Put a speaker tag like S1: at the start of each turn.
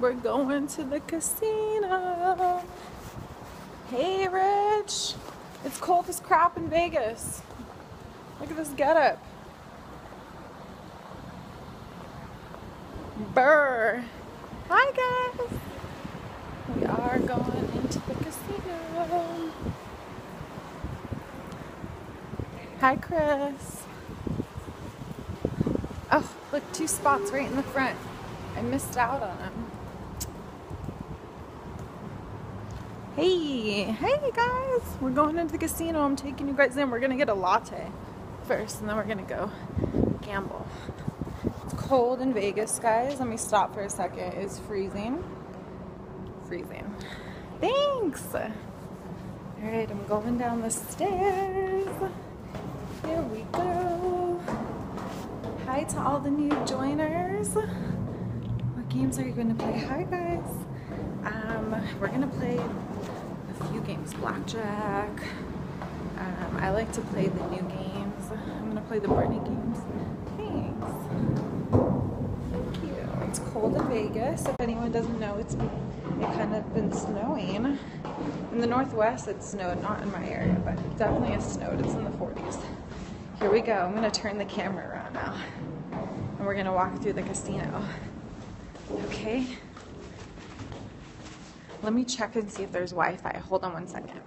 S1: we're going to the casino. Hey, Rich. It's cold as crap in Vegas. Look at this getup. Burr. Hi, guys. We are going into the casino. Hi, Chris. Oh, look, two spots right in the front. I missed out on them. Hey, guys, we're going into the casino. I'm taking you guys in. We're gonna get a latte first and then we're gonna go gamble. It's cold in Vegas, guys. Let me stop for a second. It's freezing. Freezing. Thanks. All right, I'm going down the stairs. Here we go. Hi to all the new joiners. What games are you to play? Hi, guys. Um, we're to play a few games. Blackjack. Um, I like to play the new games. I'm to play the Britney games. Thanks. Thank you. It's cold in Vegas. If anyone doesn't know, it's it kind of been snowing. In the northwest, it snowed. Not in my area, but definitely has snowed. It's in the 40s. Here we go. I'm to turn the camera around now. And we're to walk through the casino. Okay? Let me check and see if there's Wi-Fi. Hold on one second.